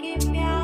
give me